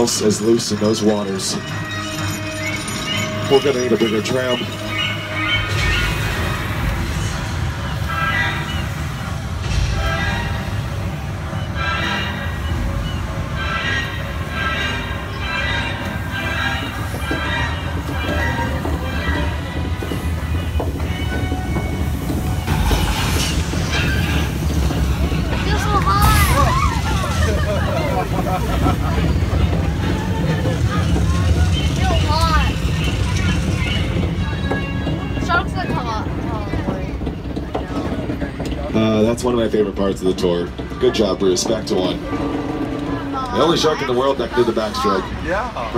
else is loose in those waters. We're gonna need a bigger tram. You're so hot. Feel Uh, that's one of my favorite parts of the tour. Good job, Bruce. Back to one. The only shark in the world that can do the backstroke. Yeah.